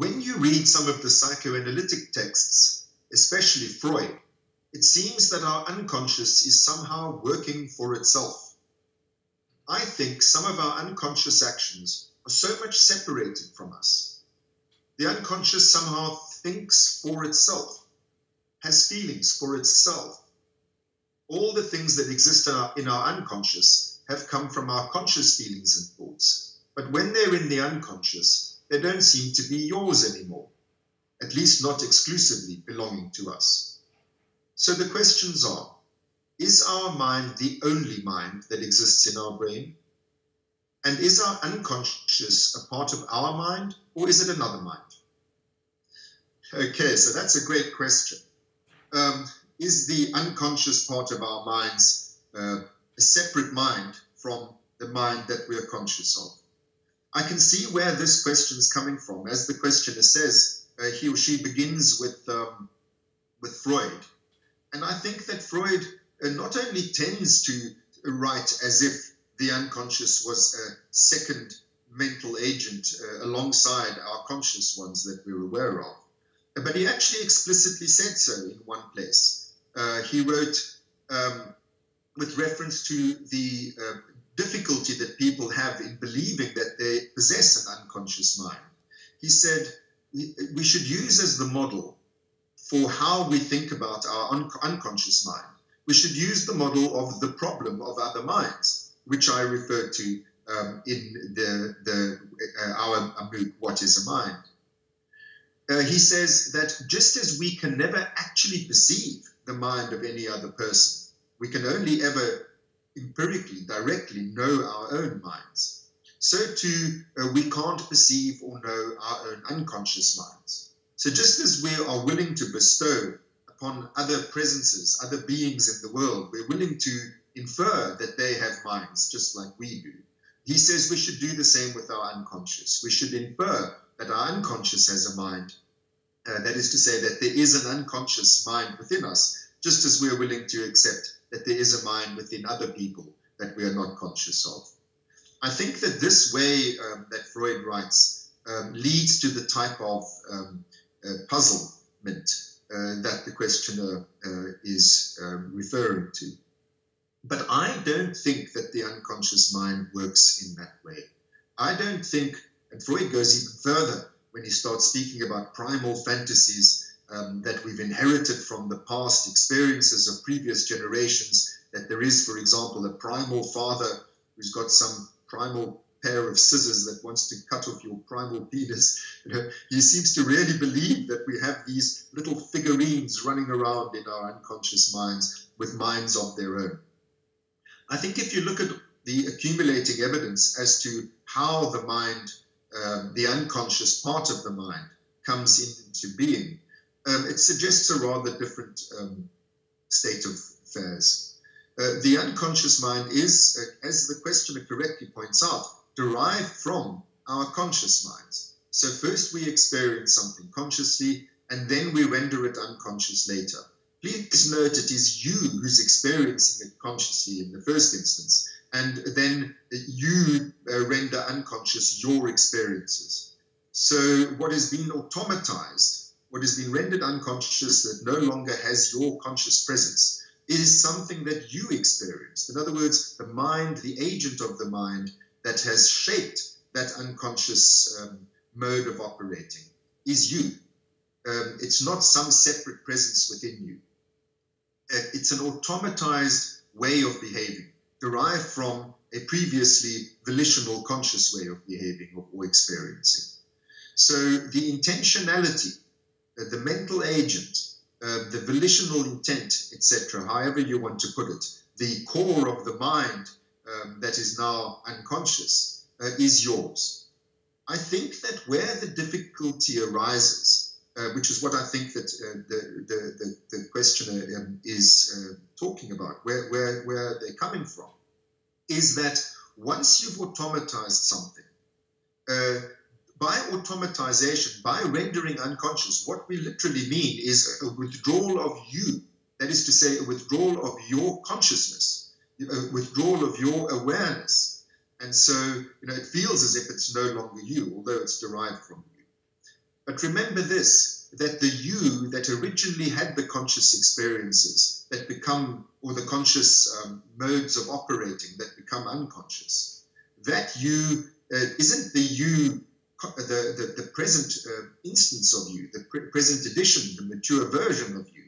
when you read some of the psychoanalytic texts, especially Freud, it seems that our unconscious is somehow working for itself. I think some of our unconscious actions are so much separated from us. The unconscious somehow thinks for itself, has feelings for itself. All the things that exist in our, in our unconscious have come from our conscious feelings and thoughts. But when they're in the unconscious, they don't seem to be yours anymore, at least not exclusively belonging to us. So the questions are Is our mind the only mind that exists in our brain? And is our unconscious a part of our mind, or is it another mind? Okay, so that's a great question. Um, is the unconscious part of our minds uh, a separate mind from the mind that we are conscious of? I can see where this question is coming from. As the questioner says, uh, he or she begins with, um, with Freud. And I think that Freud uh, not only tends to write as if the unconscious was a second mental agent uh, alongside our conscious ones that we're aware of, but he actually explicitly said so in one place. Uh, he wrote, um, with reference to the uh, difficulty that people have in believing that they possess an unconscious mind, he said, we should use as the model for how we think about our un- unconscious mind. We should use the model of the problem of other minds, which I referred to um, in the, the uh, our, MOOC, What is a Mind? Uh, he says that just as we can never actually perceive the mind of any other person, we can only ever empirically, directly know our own minds. So too, uh, we can't perceive or know our own unconscious minds. So just as we are willing to bestow upon other presences, other beings in the world, we're willing to infer that they have minds just like we do. He says we should do the same with our unconscious. We should infer that our unconscious has a mind. Uh, that is to say, that there is an unconscious mind within us, just as we're willing to accept that there is a mind within other people that we are not conscious of. I think that this way um, that Freud writes um, leads to the type of um, uh, puzzlement uh, that the questioner uh, is um, referring to. But I don't think that the unconscious mind works in that way. I don't think and Freud goes even further when he starts speaking about primal fantasies um, that we've inherited from the past experiences of previous generations. That there is, for example, a primal father who's got some primal pair of scissors that wants to cut off your primal penis. He seems to really believe that we have these little figurines running around in our unconscious minds with minds of their own. I think if you look at the accumulating evidence as to how the mind um, the unconscious part of the mind comes into being, um, it suggests a rather different um, state of affairs. Uh, the unconscious mind is, uh, as the questioner correctly points out, derived from our conscious minds. So first we experience something consciously, and then we render it unconscious later. Please note it is you who's experiencing it consciously in the first instance, and then you uh, render unconscious your experiences. So, what has been automatized, what has been rendered unconscious that no longer has your conscious presence, is something that you experienced. In other words, the mind, the agent of the mind that has shaped that unconscious um, mode of operating is you. Um, it's not some separate presence within you. Uh, it's an automatized way of behaving derived from a previously volitional conscious way of behaving or experiencing. So the intentionality, the mental agent, uh, the volitional intent, etc., however you want to put it, the core of the mind um, that is now unconscious uh, is yours. I think that where the difficulty arises, uh, which is what I think that uh, the, the, the, the, questioner um, is uh, talking about, where, where, where they're coming from, is that once you've automatized something, uh, by automatization, by rendering unconscious, what we literally mean is a withdrawal of you. That is to say, a withdrawal of your consciousness, a withdrawal of your awareness. And so, you know, it feels as if it's no longer you, although it's derived from you. But remember this that the you that originally had the conscious experiences that become, or the conscious um, modes of operating that become unconscious, that you uh, isn't the you, the, the, the present uh, instance of you, the pre- present edition, the mature version of you.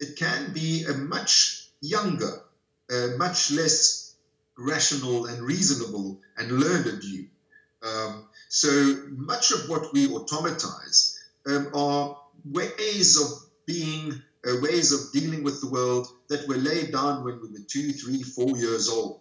It can be a much younger, uh, much less rational and reasonable and learned you. Um, so much of what we automatize um, are ways of being, uh, ways of dealing with the world that were laid down when we were two, three, four years old.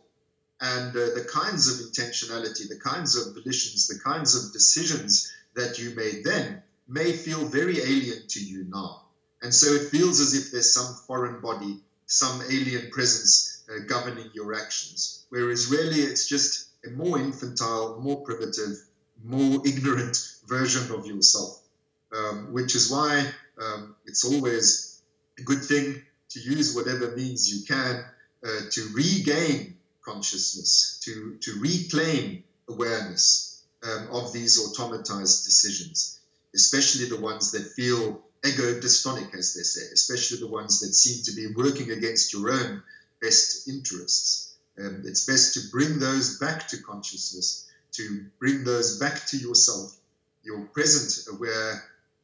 And uh, the kinds of intentionality, the kinds of volitions, the kinds of decisions that you made then may feel very alien to you now. And so it feels as if there's some foreign body, some alien presence uh, governing your actions. Whereas really it's just a more infantile, more primitive, more ignorant version of yourself, um, which is why um, it's always a good thing to use whatever means you can uh, to regain consciousness, to, to reclaim awareness um, of these automatized decisions, especially the ones that feel ego dystonic, as they say, especially the ones that seem to be working against your own best interests. Um, it's best to bring those back to consciousness, to bring those back to yourself, your present aware,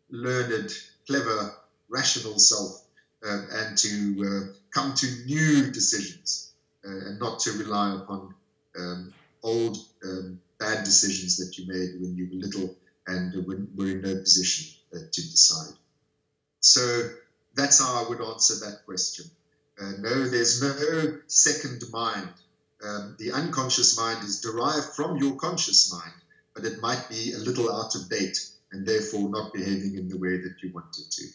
learned, clever, rational self, um, and to uh, come to new decisions and not to rely upon um, old um, bad decisions that you made when you were little and were in no position uh, to decide. So that's how I would answer that question. Uh, no, there's no second mind. Um, the unconscious mind is derived from your conscious mind, but it might be a little out of date and therefore not behaving in the way that you want it to.